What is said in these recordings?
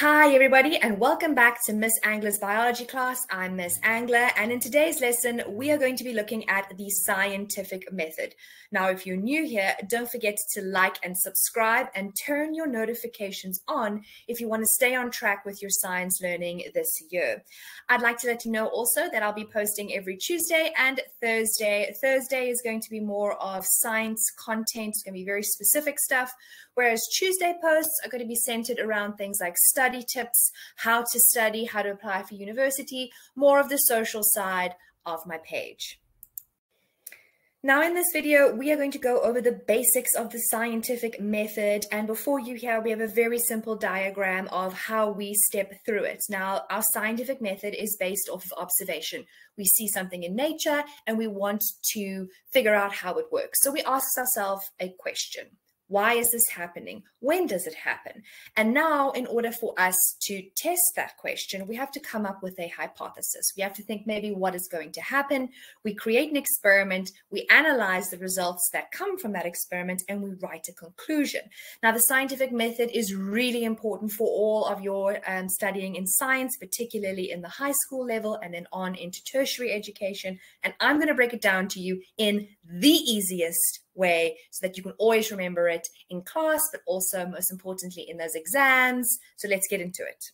Hi, everybody, and welcome back to Miss Angler's biology class. I'm Miss Angler, and in today's lesson, we are going to be looking at the scientific method. Now, if you're new here, don't forget to like and subscribe and turn your notifications on if you want to stay on track with your science learning this year. I'd like to let you know also that I'll be posting every Tuesday and Thursday. Thursday is going to be more of science content, it's going to be very specific stuff, whereas Tuesday posts are going to be centered around things like study tips, how to study, how to apply for university, more of the social side of my page. Now in this video, we are going to go over the basics of the scientific method. And before you here, we have a very simple diagram of how we step through it. Now, our scientific method is based off of observation. We see something in nature and we want to figure out how it works. So we ask ourselves a question. Why is this happening? When does it happen? And now, in order for us to test that question, we have to come up with a hypothesis. We have to think maybe what is going to happen. We create an experiment, we analyze the results that come from that experiment, and we write a conclusion. Now, the scientific method is really important for all of your um, studying in science, particularly in the high school level and then on into tertiary education. And I'm going to break it down to you in the easiest way so that you can always remember it in class, but also most importantly in those exams. So let's get into it.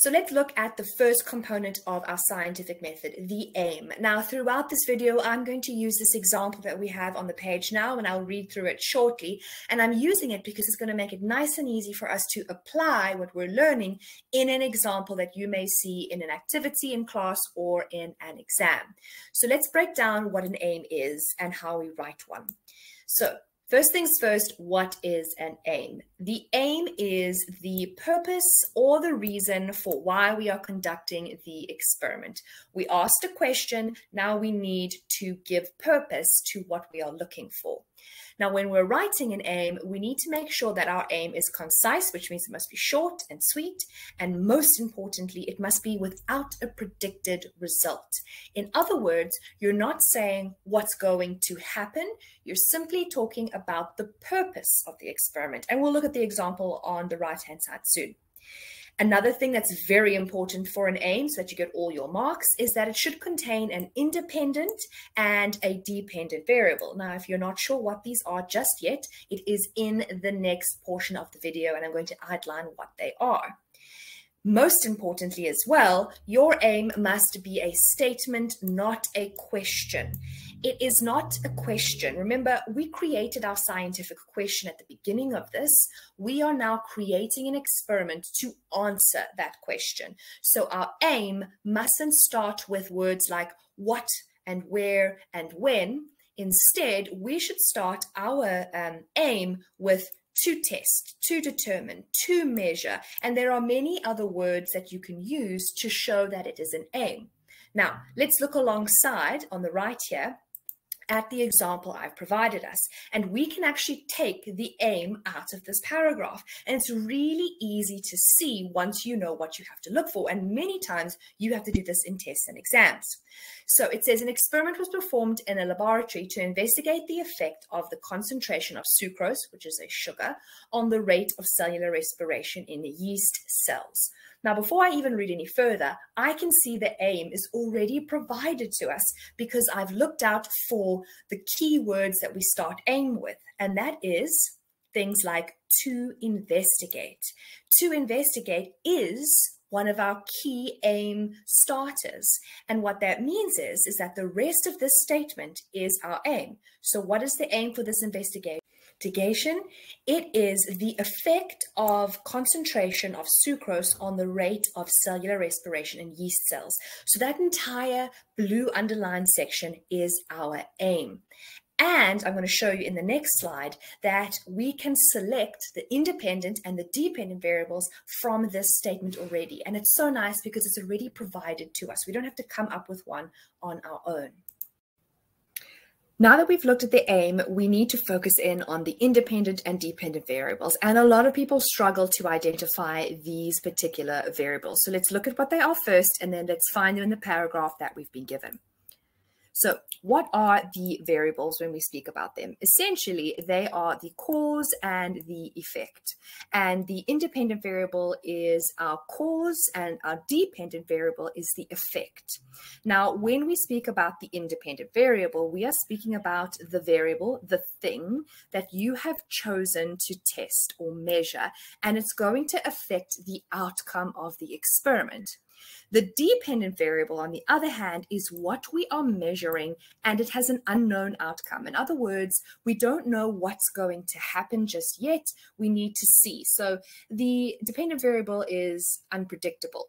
So let's look at the first component of our scientific method, the aim. Now, throughout this video, I'm going to use this example that we have on the page now, and I'll read through it shortly. And I'm using it because it's going to make it nice and easy for us to apply what we're learning in an example that you may see in an activity in class or in an exam. So let's break down what an aim is and how we write one. So First things first, what is an aim? The aim is the purpose or the reason for why we are conducting the experiment. We asked a question, now we need to give purpose to what we are looking for. Now, when we're writing an aim, we need to make sure that our aim is concise, which means it must be short and sweet. And most importantly, it must be without a predicted result. In other words, you're not saying what's going to happen. You're simply talking about the purpose of the experiment. And we'll look at the example on the right-hand side soon. Another thing that's very important for an aim so that you get all your marks is that it should contain an independent and a dependent variable. Now, if you're not sure what these are just yet, it is in the next portion of the video and I'm going to outline what they are. Most importantly as well, your aim must be a statement, not a question. It is not a question. Remember, we created our scientific question at the beginning of this. We are now creating an experiment to answer that question. So our aim mustn't start with words like what and where and when. Instead, we should start our um, aim with to test, to determine, to measure. And there are many other words that you can use to show that it is an aim. Now, let's look alongside on the right here at the example I've provided us. And we can actually take the aim out of this paragraph. And it's really easy to see once you know what you have to look for. And many times you have to do this in tests and exams. So it says an experiment was performed in a laboratory to investigate the effect of the concentration of sucrose, which is a sugar, on the rate of cellular respiration in the yeast cells. Now, before I even read any further, I can see the aim is already provided to us because I've looked out for the key words that we start aim with, and that is things like to investigate. To investigate is one of our key aim starters. And what that means is, is that the rest of this statement is our aim. So what is the aim for this investigation? It is the effect of concentration of sucrose on the rate of cellular respiration in yeast cells. So that entire blue underlined section is our aim. And I'm going to show you in the next slide that we can select the independent and the dependent variables from this statement already. And it's so nice because it's already provided to us. We don't have to come up with one on our own. Now that we've looked at the aim, we need to focus in on the independent and dependent variables. And a lot of people struggle to identify these particular variables. So let's look at what they are first, and then let's find them in the paragraph that we've been given. So, what are the variables when we speak about them? Essentially, they are the cause and the effect. And the independent variable is our cause, and our dependent variable is the effect. Now, when we speak about the independent variable, we are speaking about the variable, the thing that you have chosen to test or measure, and it's going to affect the outcome of the experiment. The dependent variable, on the other hand, is what we are measuring and it has an unknown outcome. In other words, we don't know what's going to happen just yet. We need to see. So the dependent variable is unpredictable.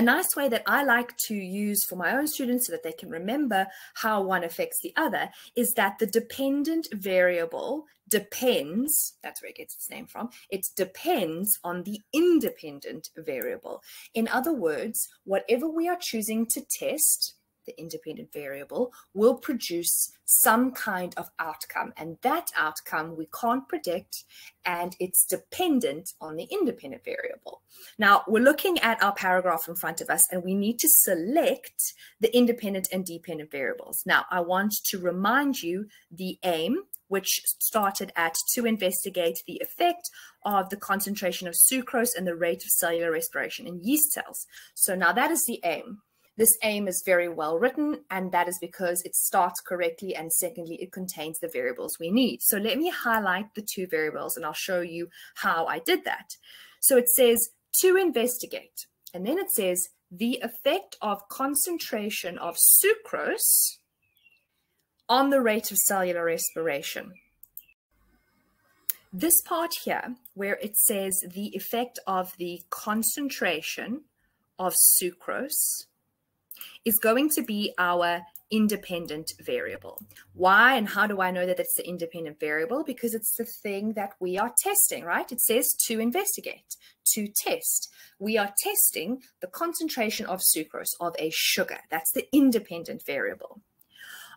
A nice way that I like to use for my own students so that they can remember how one affects the other is that the dependent variable depends, that's where it gets its name from, it depends on the independent variable. In other words, whatever we are choosing to test, the independent variable, will produce some kind of outcome. And that outcome we can't predict, and it's dependent on the independent variable. Now, we're looking at our paragraph in front of us, and we need to select the independent and dependent variables. Now, I want to remind you the aim, which started at to investigate the effect of the concentration of sucrose and the rate of cellular respiration in yeast cells. So now that is the aim. This aim is very well written, and that is because it starts correctly, and secondly, it contains the variables we need. So let me highlight the two variables, and I'll show you how I did that. So it says to investigate, and then it says the effect of concentration of sucrose on the rate of cellular respiration. This part here, where it says the effect of the concentration of sucrose is going to be our independent variable. Why and how do I know that it's the independent variable? Because it's the thing that we are testing, right? It says to investigate, to test. We are testing the concentration of sucrose, of a sugar. That's the independent variable.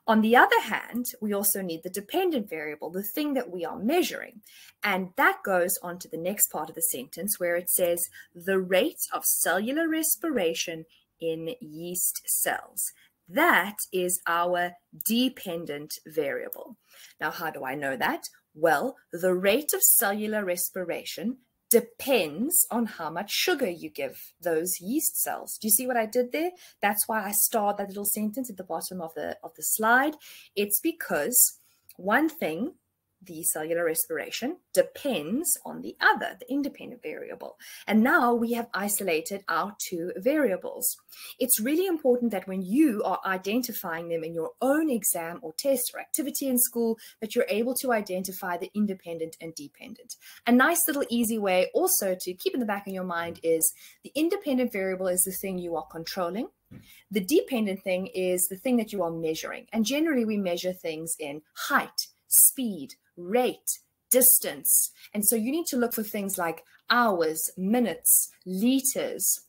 On the other hand, we also need the dependent variable, the thing that we are measuring. And that goes on to the next part of the sentence where it says the rate of cellular respiration in yeast cells. That is our dependent variable. Now, how do I know that? Well, the rate of cellular respiration depends on how much sugar you give those yeast cells. Do you see what I did there? That's why I starred that little sentence at the bottom of the of the slide. It's because one thing the cellular respiration depends on the other, the independent variable. And now we have isolated our two variables. It's really important that when you are identifying them in your own exam or test or activity in school, that you're able to identify the independent and dependent. A nice little easy way also to keep in the back of your mind is the independent variable is the thing you are controlling. The dependent thing is the thing that you are measuring. And generally we measure things in height, speed, rate, distance. And so you need to look for things like hours, minutes, liters,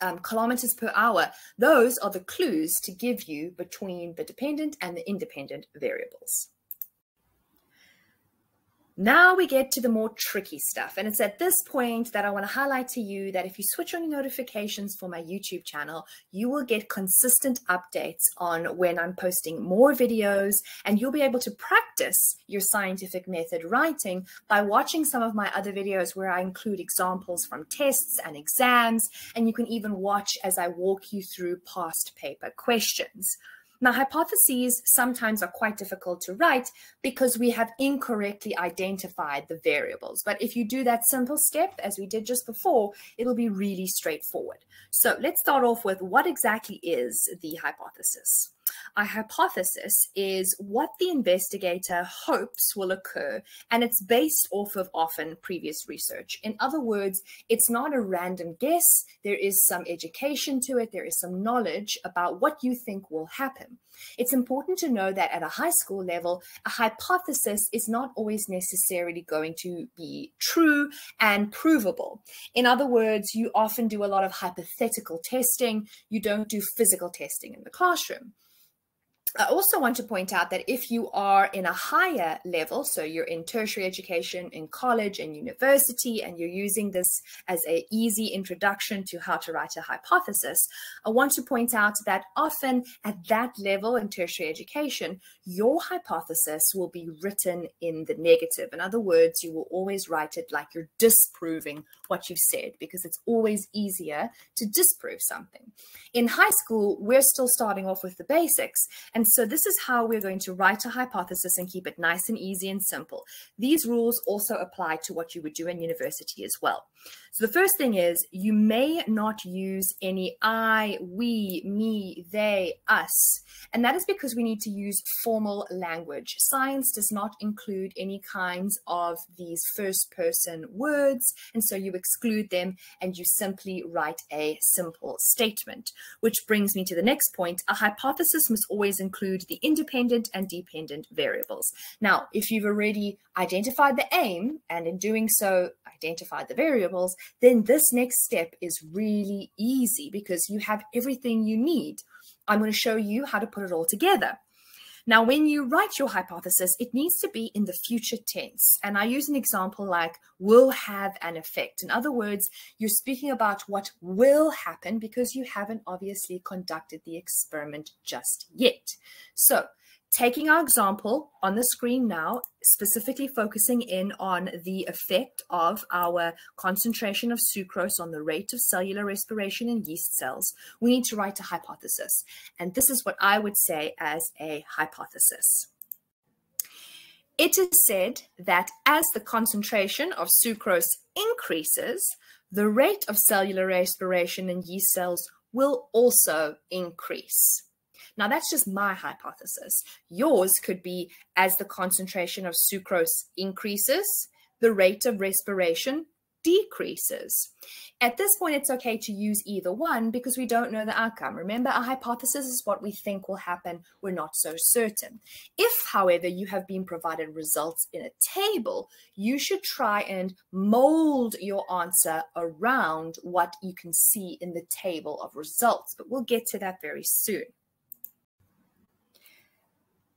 um, kilometers per hour. Those are the clues to give you between the dependent and the independent variables. Now we get to the more tricky stuff. And it's at this point that I want to highlight to you that if you switch on your notifications for my YouTube channel, you will get consistent updates on when I'm posting more videos and you'll be able to practice your scientific method writing by watching some of my other videos where I include examples from tests and exams. And you can even watch as I walk you through past paper questions. Now, hypotheses sometimes are quite difficult to write because we have incorrectly identified the variables. But if you do that simple step, as we did just before, it'll be really straightforward. So let's start off with what exactly is the hypothesis? A hypothesis is what the investigator hopes will occur, and it's based off of often previous research. In other words, it's not a random guess. There is some education to it, there is some knowledge about what you think will happen. It's important to know that at a high school level, a hypothesis is not always necessarily going to be true and provable. In other words, you often do a lot of hypothetical testing, you don't do physical testing in the classroom. I also want to point out that if you are in a higher level, so you're in tertiary education, in college and university, and you're using this as an easy introduction to how to write a hypothesis, I want to point out that often at that level in tertiary education, your hypothesis will be written in the negative. In other words, you will always write it like you're disproving what you've said because it's always easier to disprove something. In high school, we're still starting off with the basics. And and so this is how we're going to write a hypothesis and keep it nice and easy and simple. These rules also apply to what you would do in university as well. So the first thing is you may not use any I, we, me, they, us. And that is because we need to use formal language. Science does not include any kinds of these first person words. And so you exclude them and you simply write a simple statement, which brings me to the next point. A hypothesis must always include the independent and dependent variables. Now, if you've already identified the aim and in doing so identified the variables, then this next step is really easy because you have everything you need. I'm going to show you how to put it all together. Now, when you write your hypothesis, it needs to be in the future tense. And I use an example like will have an effect. In other words, you're speaking about what will happen because you haven't obviously conducted the experiment just yet. So taking our example on the screen now, specifically focusing in on the effect of our concentration of sucrose on the rate of cellular respiration in yeast cells, we need to write a hypothesis. And this is what I would say as a hypothesis. It is said that as the concentration of sucrose increases, the rate of cellular respiration in yeast cells will also increase. Now, that's just my hypothesis. Yours could be as the concentration of sucrose increases, the rate of respiration decreases. At this point, it's okay to use either one because we don't know the outcome. Remember, a hypothesis is what we think will happen. We're not so certain. If, however, you have been provided results in a table, you should try and mold your answer around what you can see in the table of results. But we'll get to that very soon.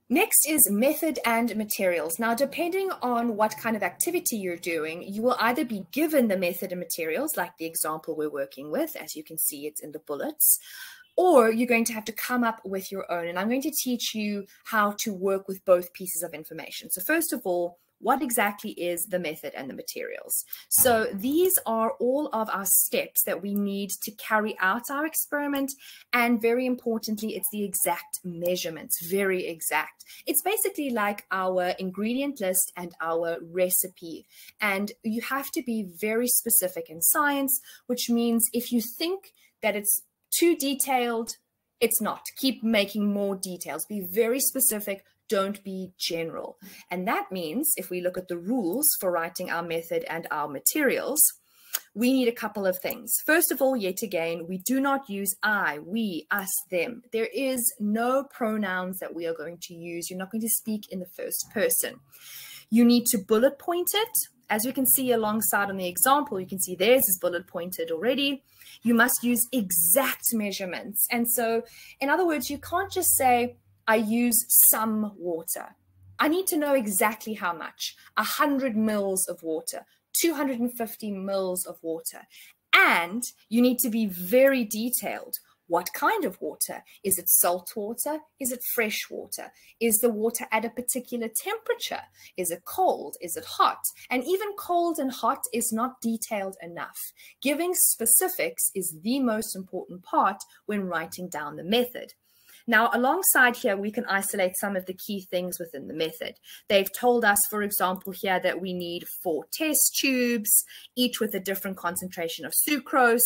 Next is method and materials. Now, depending on what kind of activity you're doing, you will either be given the method and materials, like the example we're working with, as you can see, it's in the bullets, or you're going to have to come up with your own. And I'm going to teach you how to work with both pieces of information. So first of all, what exactly is the method and the materials. So these are all of our steps that we need to carry out our experiment. And very importantly, it's the exact measurements, very exact. It's basically like our ingredient list and our recipe. And you have to be very specific in science, which means if you think that it's too detailed, it's not. Keep making more details. Be very specific don't be general. And that means if we look at the rules for writing our method and our materials, we need a couple of things. First of all, yet again, we do not use I, we, us, them. There is no pronouns that we are going to use. You're not going to speak in the first person. You need to bullet point it. As we can see alongside on the example, you can see theirs is bullet pointed already. You must use exact measurements. And so, in other words, you can't just say, I use some water. I need to know exactly how much 100 mils of water, 250 mils of water. And you need to be very detailed. What kind of water? Is it salt water? Is it fresh water? Is the water at a particular temperature? Is it cold? Is it hot? And even cold and hot is not detailed enough. Giving specifics is the most important part when writing down the method. Now, alongside here, we can isolate some of the key things within the method. They've told us, for example, here that we need four test tubes, each with a different concentration of sucrose.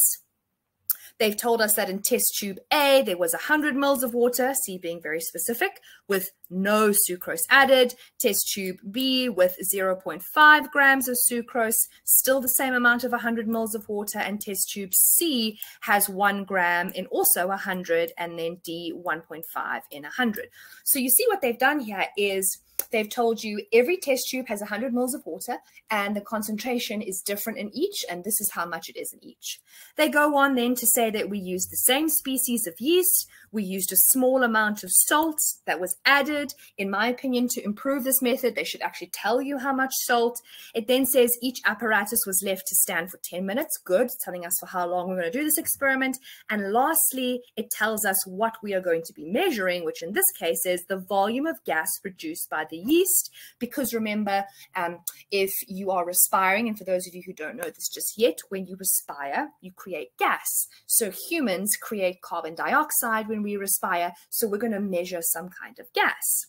They've told us that in test tube A, there was 100 mils of water, C being very specific, with no sucrose added. Test tube B with 0.5 grams of sucrose, still the same amount of 100 mils of water. And test tube C has one gram in also 100, and then D 1.5 in 100. So you see what they've done here is they've told you every test tube has 100 mils of water and the concentration is different in each, and this is how much it is in each. They go on then to say that we used the same species of yeast, we used a small amount of salt that was added. In my opinion, to improve this method, they should actually tell you how much salt. It then says each apparatus was left to stand for 10 minutes. Good, telling us for how long we're going to do this experiment. And lastly, it tells us what we are going to be measuring, which in this case is the volume of gas produced by the yeast. Because remember, um, if you are respiring, and for those of you who don't know this just yet, when you respire, you create gas. So humans create carbon dioxide when we respire. So we're going to measure some kind of gas.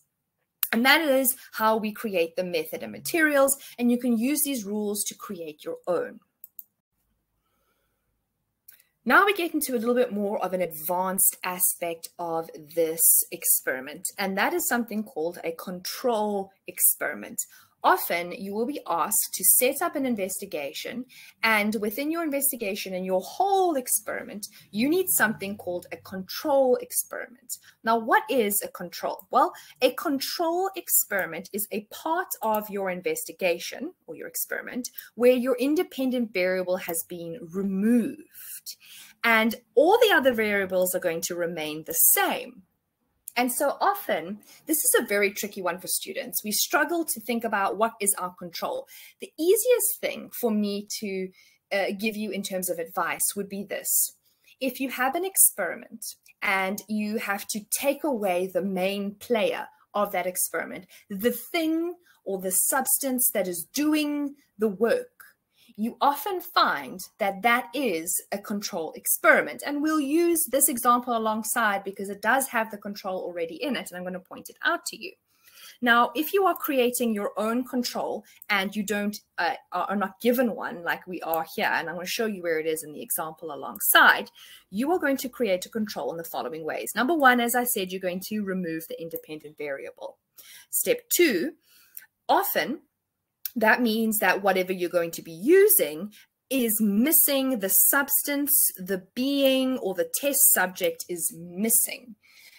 And that is how we create the method and materials. And you can use these rules to create your own. Now we get into a little bit more of an advanced aspect of this experiment, and that is something called a control experiment often you will be asked to set up an investigation and within your investigation and your whole experiment you need something called a control experiment. Now what is a control? Well a control experiment is a part of your investigation or your experiment where your independent variable has been removed and all the other variables are going to remain the same and so often, this is a very tricky one for students. We struggle to think about what is our control. The easiest thing for me to uh, give you in terms of advice would be this. If you have an experiment and you have to take away the main player of that experiment, the thing or the substance that is doing the work, you often find that that is a control experiment. And we'll use this example alongside because it does have the control already in it. And I'm going to point it out to you. Now, if you are creating your own control and you don't uh, are not given one like we are here, and I'm going to show you where it is in the example alongside, you are going to create a control in the following ways. Number one, as I said, you're going to remove the independent variable. Step two, often that means that whatever you're going to be using is missing the substance, the being, or the test subject is missing.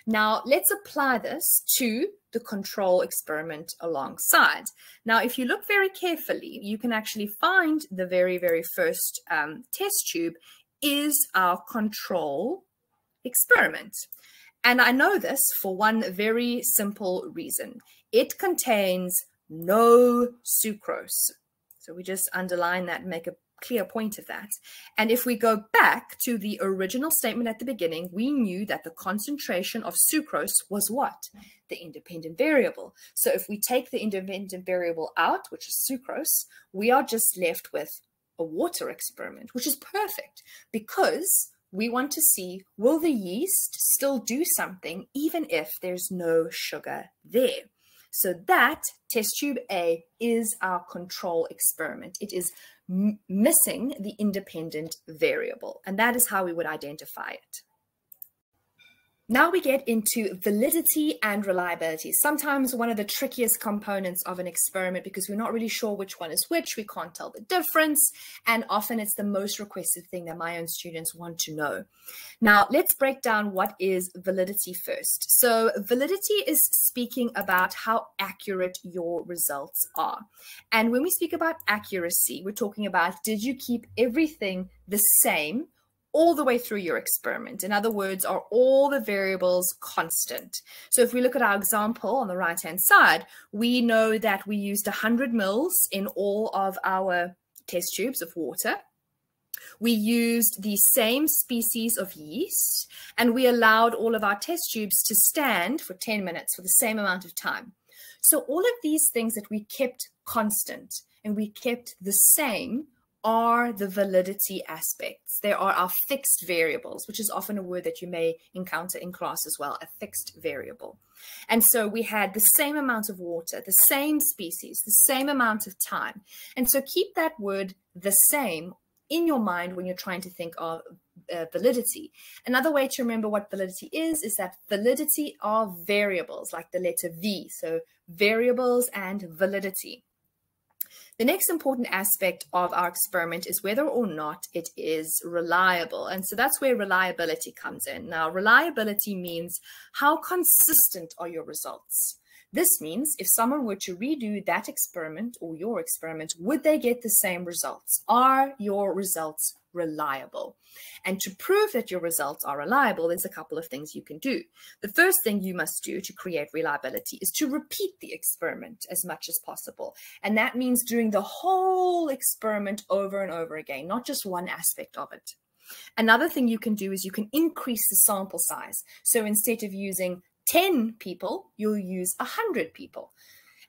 Now, let's apply this to the control experiment alongside. Now, if you look very carefully, you can actually find the very, very first um, test tube is our control experiment. And I know this for one very simple reason. It contains no sucrose. So we just underline that and make a clear point of that. And if we go back to the original statement at the beginning, we knew that the concentration of sucrose was what? The independent variable. So if we take the independent variable out, which is sucrose, we are just left with a water experiment, which is perfect because we want to see will the yeast still do something even if there's no sugar there. So that test tube A is our control experiment. It is missing the independent variable, and that is how we would identify it. Now we get into validity and reliability. Sometimes one of the trickiest components of an experiment because we're not really sure which one is which, we can't tell the difference, and often it's the most requested thing that my own students want to know. Now let's break down what is validity first. So validity is speaking about how accurate your results are. And when we speak about accuracy, we're talking about did you keep everything the same all the way through your experiment. In other words, are all the variables constant? So if we look at our example on the right-hand side, we know that we used 100 mils in all of our test tubes of water. We used the same species of yeast, and we allowed all of our test tubes to stand for 10 minutes for the same amount of time. So all of these things that we kept constant and we kept the same are the validity aspects. There are our fixed variables, which is often a word that you may encounter in class as well, a fixed variable. And so we had the same amount of water, the same species, the same amount of time. And so keep that word the same in your mind when you're trying to think of uh, validity. Another way to remember what validity is, is that validity are variables like the letter V. So variables and validity. The next important aspect of our experiment is whether or not it is reliable. And so that's where reliability comes in. Now, reliability means how consistent are your results? This means if someone were to redo that experiment or your experiment, would they get the same results? Are your results reliable? And to prove that your results are reliable, there's a couple of things you can do. The first thing you must do to create reliability is to repeat the experiment as much as possible. And that means doing the whole experiment over and over again, not just one aspect of it. Another thing you can do is you can increase the sample size. So instead of using 10 people, you'll use 100 people.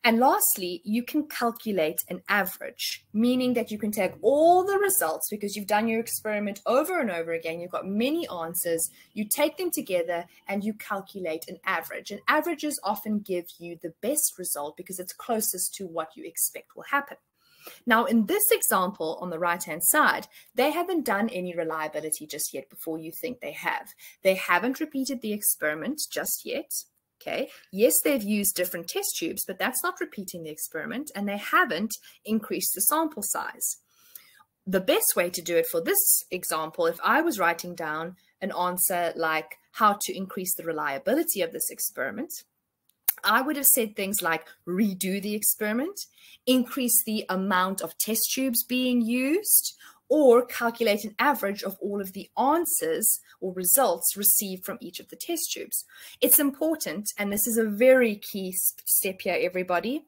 And lastly, you can calculate an average, meaning that you can take all the results because you've done your experiment over and over again. You've got many answers. You take them together and you calculate an average. And averages often give you the best result because it's closest to what you expect will happen. Now, in this example on the right-hand side, they haven't done any reliability just yet before you think they have. They haven't repeated the experiment just yet. Okay. Yes, they've used different test tubes, but that's not repeating the experiment, and they haven't increased the sample size. The best way to do it for this example, if I was writing down an answer like how to increase the reliability of this experiment, I would have said things like redo the experiment, increase the amount of test tubes being used, or calculate an average of all of the answers or results received from each of the test tubes. It's important, and this is a very key step here, everybody.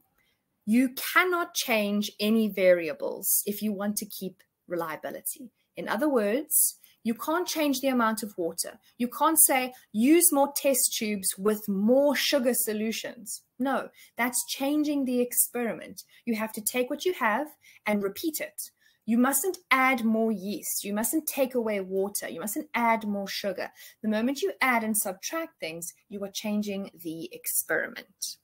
You cannot change any variables if you want to keep reliability. In other words, you can't change the amount of water. You can't say use more test tubes with more sugar solutions. No, that's changing the experiment. You have to take what you have and repeat it. You mustn't add more yeast. You mustn't take away water. You mustn't add more sugar. The moment you add and subtract things, you are changing the experiment.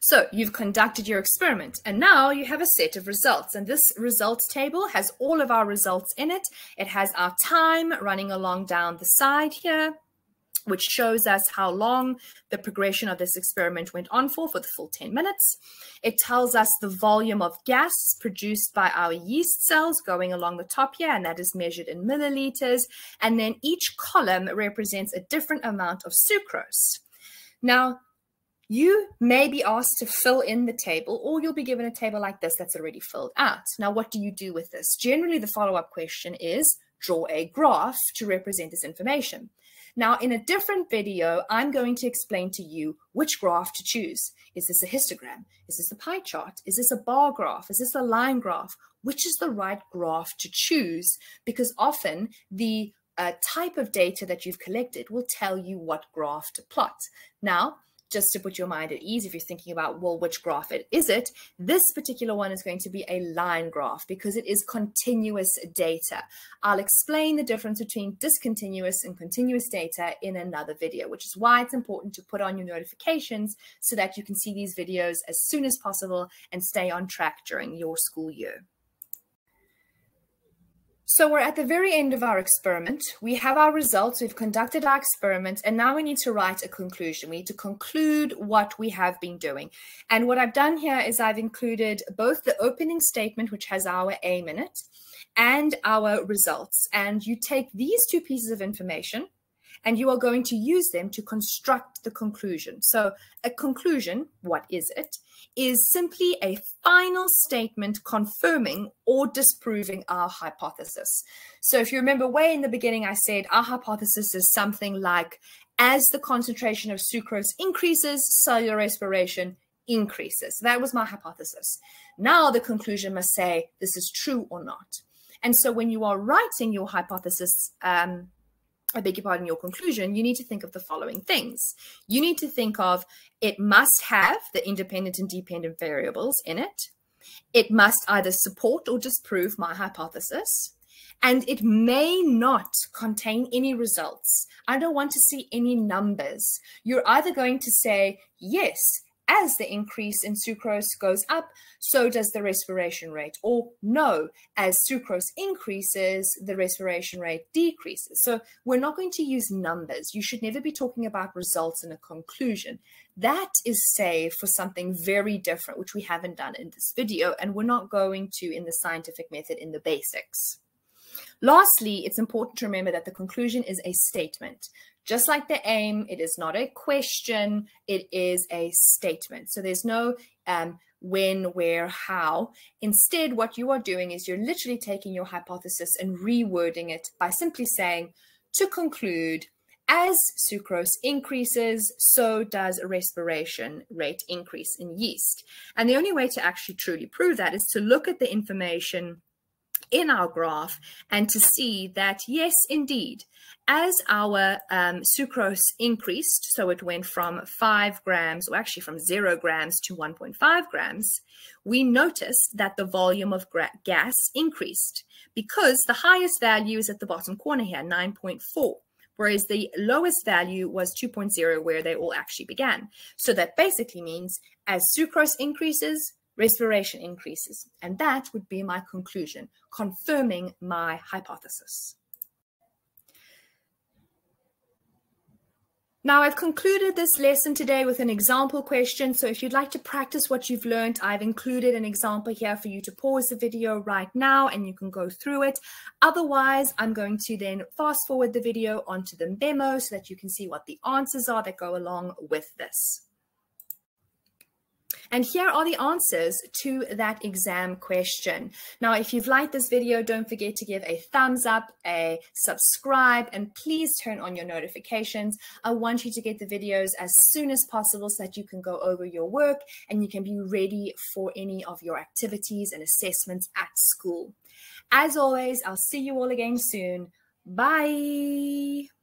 So you've conducted your experiment and now you have a set of results. And this results table has all of our results in it. It has our time running along down the side here which shows us how long the progression of this experiment went on for, for the full 10 minutes. It tells us the volume of gas produced by our yeast cells going along the top here, and that is measured in milliliters. And then each column represents a different amount of sucrose. Now, you may be asked to fill in the table, or you'll be given a table like this that's already filled out. Now, what do you do with this? Generally, the follow-up question is draw a graph to represent this information. Now, in a different video, I'm going to explain to you which graph to choose. Is this a histogram? Is this a pie chart? Is this a bar graph? Is this a line graph? Which is the right graph to choose? Because often the uh, type of data that you've collected will tell you what graph to plot. Now, just to put your mind at ease if you're thinking about, well, which graph it is it? This particular one is going to be a line graph because it is continuous data. I'll explain the difference between discontinuous and continuous data in another video, which is why it's important to put on your notifications so that you can see these videos as soon as possible and stay on track during your school year. So we're at the very end of our experiment. We have our results. We've conducted our experiment, and now we need to write a conclusion. We need to conclude what we have been doing. And what I've done here is I've included both the opening statement, which has our aim in it, and our results. And you take these two pieces of information, and you are going to use them to construct the conclusion. So a conclusion, what is it, is simply a final statement confirming or disproving our hypothesis. So if you remember way in the beginning, I said our hypothesis is something like, as the concentration of sucrose increases, cellular respiration increases. That was my hypothesis. Now the conclusion must say this is true or not. And so when you are writing your hypothesis um, I beg your pardon, your conclusion, you need to think of the following things. You need to think of it must have the independent and dependent variables in it. It must either support or disprove my hypothesis. And it may not contain any results. I don't want to see any numbers. You're either going to say, yes, as the increase in sucrose goes up, so does the respiration rate. Or no, as sucrose increases, the respiration rate decreases. So we're not going to use numbers. You should never be talking about results in a conclusion. That is saved for something very different, which we haven't done in this video, and we're not going to in the scientific method in the basics. Lastly, it's important to remember that the conclusion is a statement. Just like the aim, it is not a question, it is a statement. So there's no um, when, where, how. Instead, what you are doing is you're literally taking your hypothesis and rewording it by simply saying, to conclude, as sucrose increases, so does respiration rate increase in yeast. And the only way to actually truly prove that is to look at the information in our graph and to see that, yes, indeed, as our um, sucrose increased, so it went from 5 grams, or actually from 0 grams to 1.5 grams, we noticed that the volume of gas increased because the highest value is at the bottom corner here, 9.4 whereas the lowest value was 2.0 where they all actually began. So that basically means as sucrose increases, respiration increases. And that would be my conclusion, confirming my hypothesis. Now, I've concluded this lesson today with an example question. So if you'd like to practice what you've learned, I've included an example here for you to pause the video right now and you can go through it. Otherwise, I'm going to then fast forward the video onto the memo so that you can see what the answers are that go along with this. And here are the answers to that exam question. Now, if you've liked this video, don't forget to give a thumbs up, a subscribe, and please turn on your notifications. I want you to get the videos as soon as possible so that you can go over your work and you can be ready for any of your activities and assessments at school. As always, I'll see you all again soon. Bye.